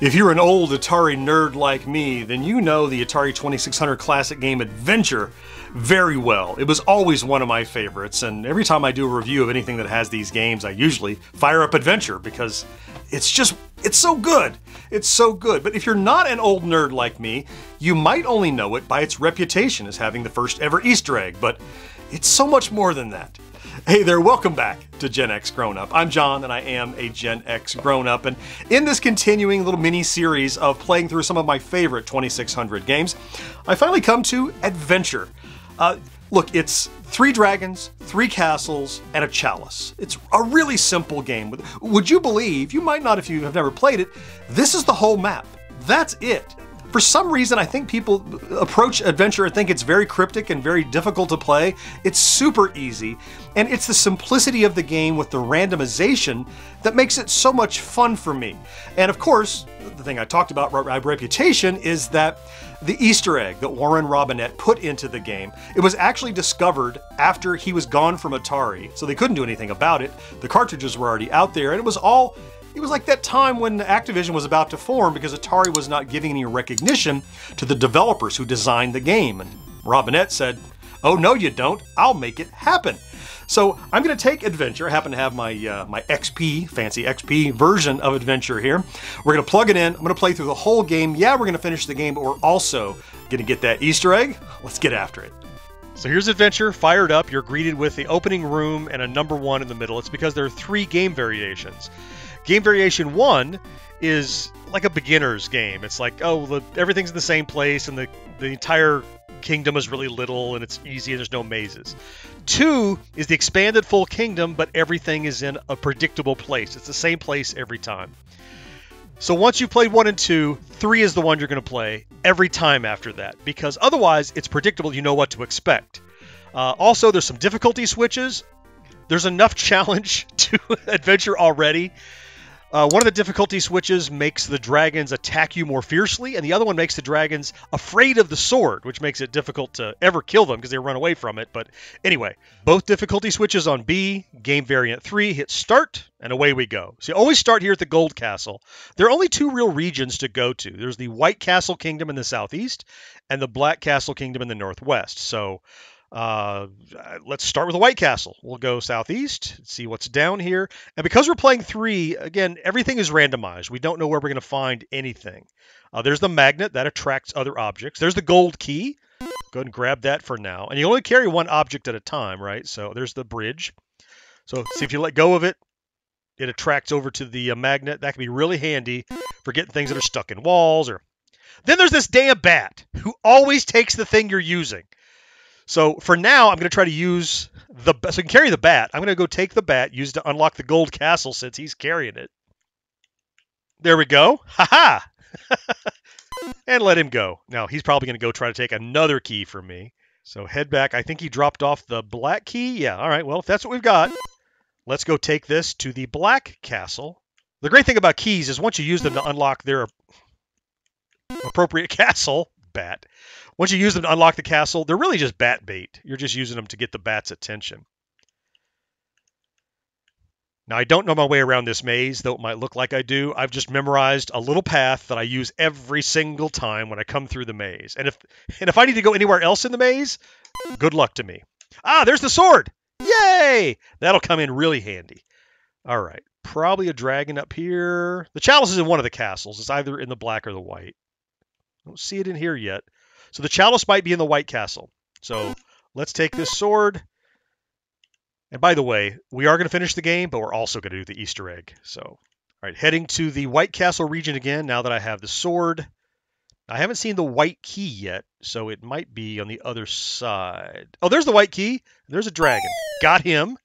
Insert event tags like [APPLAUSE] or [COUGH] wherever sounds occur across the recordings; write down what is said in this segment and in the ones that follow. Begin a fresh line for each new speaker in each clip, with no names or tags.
If you're an old Atari nerd like me, then you know the Atari 2600 classic game Adventure very well. It was always one of my favorites, and every time I do a review of anything that has these games, I usually fire up Adventure because it's just, it's so good. It's so good. But if you're not an old nerd like me, you might only know it by its reputation as having the first ever Easter egg, but it's so much more than that. Hey there, welcome back to Gen X Grown Up. I'm John and I am a Gen X Grown Up. And in this continuing little mini series of playing through some of my favorite 2600 games, I finally come to Adventure. Uh, look, it's three dragons, three castles, and a chalice. It's a really simple game. Would you believe, you might not if you have never played it, this is the whole map. That's it. For some reason, I think people approach Adventure and think it's very cryptic and very difficult to play. It's super easy, and it's the simplicity of the game with the randomization that makes it so much fun for me. And of course, the thing I talked about, reputation, is that the Easter egg that Warren Robinett put into the game, it was actually discovered after he was gone from Atari, so they couldn't do anything about it. The cartridges were already out there, and it was all it was like that time when Activision was about to form because Atari was not giving any recognition to the developers who designed the game. And Robinett said, Oh, no, you don't. I'll make it happen. So I'm going to take Adventure. I happen to have my uh, my XP, fancy XP version of Adventure here. We're going to plug it in. I'm going to play through the whole game. Yeah, we're going to finish the game, but we're also going to get that Easter egg. Let's get after it.
So here's Adventure, fired up. You're greeted with the opening room and a number one in the middle. It's because there are three game variations. Game Variation 1 is like a beginner's game. It's like, oh, the, everything's in the same place and the, the entire kingdom is really little and it's easy and there's no mazes. 2 is the expanded full kingdom, but everything is in a predictable place. It's the same place every time. So once you've played 1 and 2, 3 is the one you're going to play every time after that because otherwise it's predictable. You know what to expect. Uh, also, there's some difficulty switches. There's enough [LAUGHS] challenge to adventure already uh, one of the difficulty switches makes the dragons attack you more fiercely, and the other one makes the dragons afraid of the sword, which makes it difficult to ever kill them because they run away from it. But anyway, both difficulty switches on B, game variant 3, hit start, and away we go. So you always start here at the Gold Castle. There are only two real regions to go to there's the White Castle Kingdom in the southeast, and the Black Castle Kingdom in the northwest. So uh, let's start with the White Castle. We'll go southeast, see what's down here. And because we're playing three, again, everything is randomized. We don't know where we're going to find anything. Uh, there's the magnet that attracts other objects. There's the gold key. Go ahead and grab that for now. And you only carry one object at a time, right? So there's the bridge. So see if you let go of it, it attracts over to the uh, magnet. That can be really handy for getting things that are stuck in walls or. Then there's this damn bat who always takes the thing you're using. So for now, I'm going to try to use the so I can carry the bat. I'm going to go take the bat, use to unlock the gold castle since he's carrying it. There we go. Ha ha! [LAUGHS] and let him go. Now he's probably going to go try to take another key from me. So head back. I think he dropped off the black key. Yeah. All right. Well, if that's what we've got, let's go take this to the black castle. The great thing about keys is once you use them to unlock their appropriate [LAUGHS] castle, bat, once you use them to unlock the castle, they're really just bat bait. You're just using them to get the bat's attention. Now, I don't know my way around this maze, though it might look like I do. I've just memorized a little path that I use every single time when I come through the maze. And if and if I need to go anywhere else in the maze, good luck to me. Ah, there's the sword! Yay! That'll come in really handy. All right, probably a dragon up here. The chalice is in one of the castles. It's either in the black or the white. Don't see it in here yet. So the chalice might be in the White Castle. So let's take this sword. And by the way, we are going to finish the game, but we're also going to do the Easter egg. So, all right, heading to the White Castle region again now that I have the sword. I haven't seen the white key yet, so it might be on the other side. Oh, there's the white key. There's a dragon. Got him.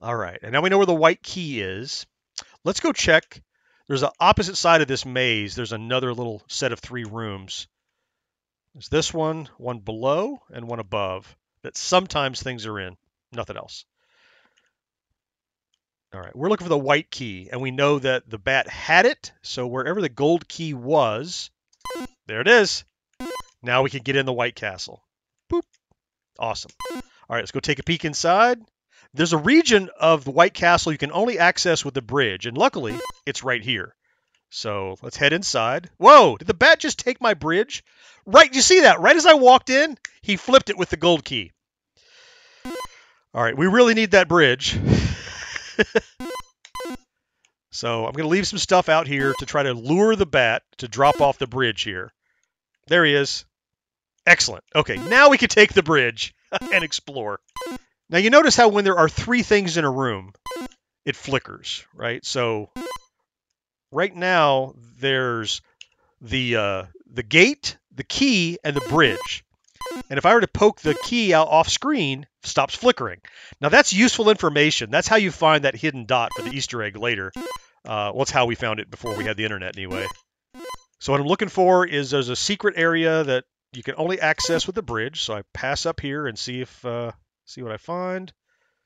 All right, and now we know where the white key is. Let's go check. There's an opposite side of this maze. There's another little set of three rooms. There's this one, one below, and one above that sometimes things are in, nothing else. All right, we're looking for the white key, and we know that the bat had it, so wherever the gold key was, there it is. Now we can get in the White Castle. Boop. Awesome. All right, let's go take a peek inside. There's a region of the White Castle you can only access with the bridge, and luckily, it's right here. So let's head inside. Whoa, did the bat just take my bridge? Right, you see that? Right as I walked in, he flipped it with the gold key. All right, we really need that bridge. [LAUGHS] so I'm going to leave some stuff out here to try to lure the bat to drop off the bridge here. There he is. Excellent. Okay, now we can take the bridge [LAUGHS] and explore. Now you notice how when there are three things in a room, it flickers, right? So right now there's the uh, the gate, the key, and the bridge. And if I were to poke the key out off screen, stops flickering. Now that's useful information. That's how you find that hidden dot for the Easter egg later. Uh, well, it's how we found it before we had the internet anyway. So what I'm looking for is there's a secret area that you can only access with the bridge. So I pass up here and see if uh, see what I find.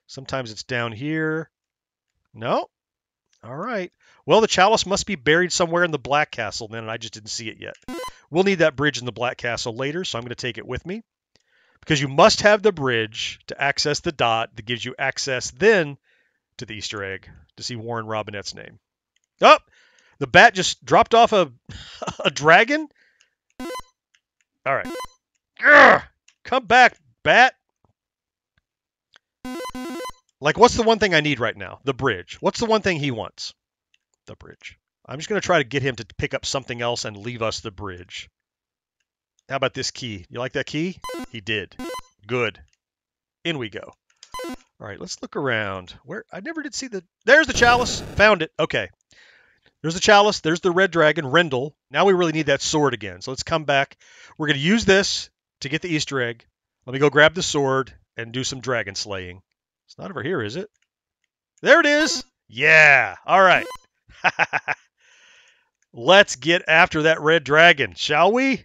Sometimes it's down here. No. All right. Well, the chalice must be buried somewhere in the Black Castle then, and I just didn't see it yet. We'll need that bridge in the Black Castle later, so I'm going to take it with me. Because you must have the bridge to access the dot that gives you access then to the Easter egg to see Warren Robinett's name. Oh, the bat just dropped off a, [LAUGHS] a dragon. All right. Come back, bat. Like, what's the one thing I need right now? The bridge. What's the one thing he wants? The bridge. I'm just going to try to get him to pick up something else and leave us the bridge. How about this key? You like that key? He did. Good. In we go. All right, let's look around. Where I never did see the. There's the chalice. Found it. Okay. There's the chalice. There's the red dragon, Rhindle. Now we really need that sword again. So let's come back. We're going to use this to get the Easter egg. Let me go grab the sword and do some dragon slaying. It's not over here, is it? There it is. Yeah. All right. [LAUGHS] Let's get after that red dragon, shall we?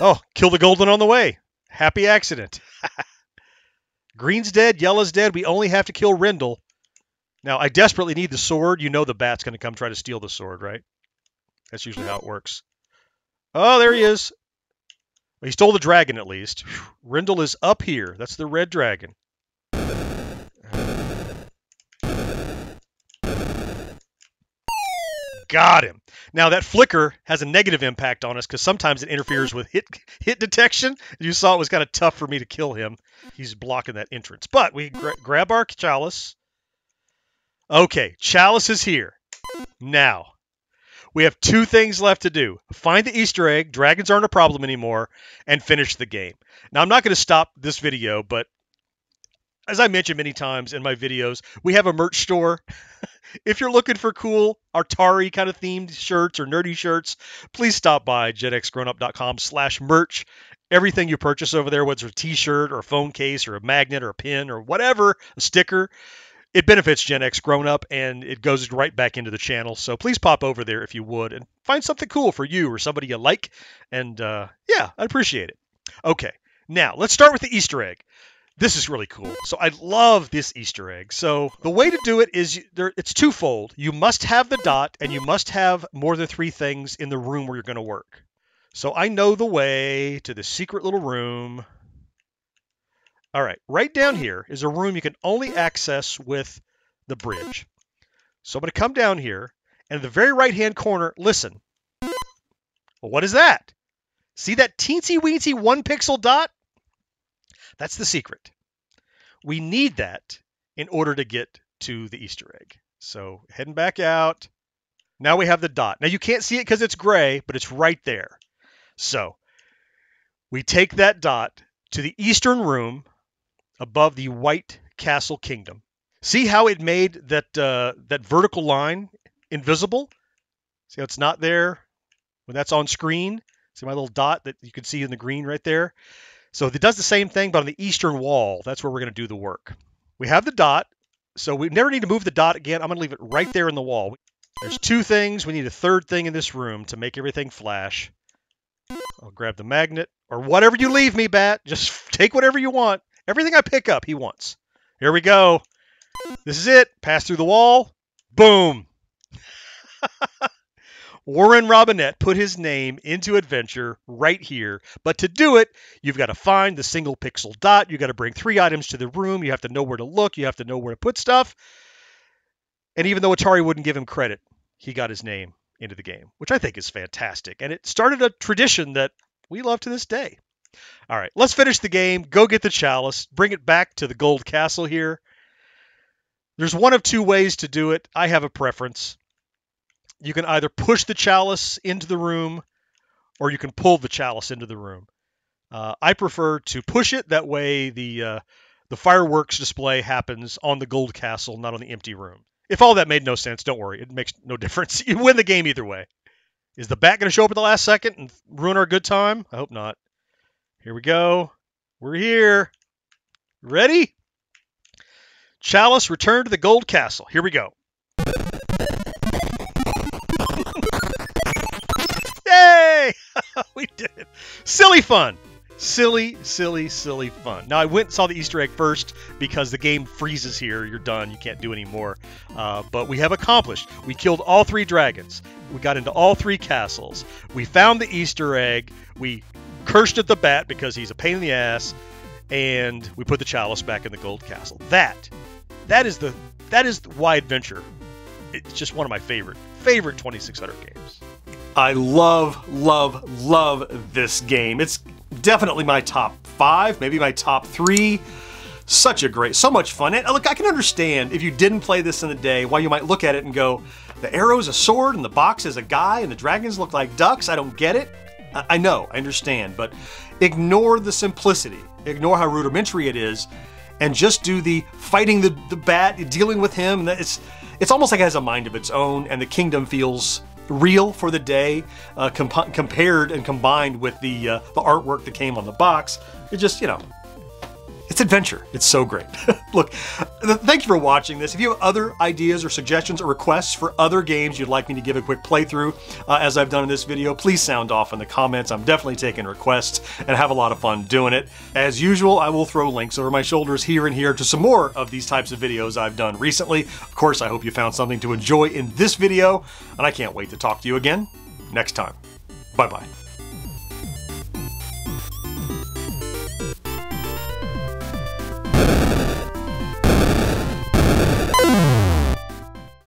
Oh, kill the golden on the way. Happy accident. [LAUGHS] Green's dead, yellow's dead. We only have to kill Rhindle. Now, I desperately need the sword. You know the bat's going to come try to steal the sword, right? That's usually how it works. Oh, there he is. He stole the dragon, at least. Rhindle is up here. That's the red dragon. Got him. Now that flicker has a negative impact on us because sometimes it interferes with hit hit detection. You saw it was kind of tough for me to kill him. He's blocking that entrance. But we gra grab our chalice. Okay, chalice is here. Now, we have two things left to do. Find the Easter egg, dragons aren't a problem anymore, and finish the game. Now, I'm not going to stop this video, but as I mentioned many times in my videos, we have a merch store. [LAUGHS] if you're looking for cool Atari kind of themed shirts or nerdy shirts, please stop by genxgrownup.com slash merch. Everything you purchase over there, whether it's a t-shirt or a phone case or a magnet or a pin or whatever, a sticker, it benefits Gen X Grown Up and it goes right back into the channel. So please pop over there if you would and find something cool for you or somebody you like. And uh, yeah, I'd appreciate it. Okay, now let's start with the Easter egg. This is really cool. So I love this Easter egg. So the way to do it is there, it's twofold. You must have the dot and you must have more than three things in the room where you're going to work. So I know the way to the secret little room. All right, right down here is a room you can only access with the bridge. So I'm going to come down here and in the very right hand corner, listen. Well, what is that? See that teensy weensy one pixel dot? That's the secret. We need that in order to get to the Easter egg. So heading back out. Now we have the dot. Now you can't see it because it's gray, but it's right there. So we take that dot to the eastern room above the White Castle Kingdom. See how it made that uh, that vertical line invisible? See how it's not there when that's on screen? See my little dot that you can see in the green right there? So it does the same thing, but on the eastern wall, that's where we're going to do the work. We have the dot, so we never need to move the dot again. I'm going to leave it right there in the wall. There's two things. We need a third thing in this room to make everything flash. I'll grab the magnet, or whatever you leave me, Bat. Just [LAUGHS] take whatever you want. Everything I pick up, he wants. Here we go. This is it. Pass through the wall. Boom. [LAUGHS] Warren Robinett put his name into adventure right here. But to do it, you've got to find the single pixel dot. You've got to bring three items to the room. You have to know where to look. You have to know where to put stuff. And even though Atari wouldn't give him credit, he got his name into the game, which I think is fantastic. And it started a tradition that we love to this day. All right, let's finish the game. Go get the chalice. Bring it back to the gold castle here. There's one of two ways to do it. I have a preference. You can either push the chalice into the room or you can pull the chalice into the room. Uh, I prefer to push it. That way, the uh, the fireworks display happens on the gold castle, not on the empty room. If all that made no sense, don't worry. It makes no [LAUGHS] difference. You win the game either way. Is the bat going to show up at the last second and ruin our good time? I hope not. Here we go. We're here. Ready? Chalice, return to the gold castle. Here we go. Yay! [LAUGHS] we did it. Silly fun. Silly, silly, silly fun. Now, I went and saw the Easter egg first because the game freezes here. You're done. You can't do any more. Uh, but we have accomplished. We killed all three dragons. We got into all three castles. We found the Easter egg. We cursed at the bat because he's a pain in the ass. And we put the chalice back in the gold castle. That, that is the, that is why adventure. It's just one of my favorite, favorite 2600 games.
I love, love, love this game. It's definitely my top five, maybe my top three. Such a great, so much fun. And uh, look, I can understand if you didn't play this in the day, why you might look at it and go, the arrow's a sword and the box is a guy and the dragons look like ducks. I don't get it. I know, I understand, but ignore the simplicity, ignore how rudimentary it is, and just do the fighting the, the bat, dealing with him. It's it's almost like it has a mind of its own, and the kingdom feels real for the day uh, comp- compared and combined with the uh, the artwork that came on the box. It just you know. It's adventure. It's so great. [LAUGHS] Look, thank you for watching this. If you have other ideas or suggestions or requests for other games you'd like me to give a quick playthrough, uh, as I've done in this video, please sound off in the comments. I'm definitely taking requests and have a lot of fun doing it. As usual, I will throw links over my shoulders here and here to some more of these types of videos I've done recently. Of course, I hope you found something to enjoy in this video, and I can't wait to talk to you again next time. Bye-bye.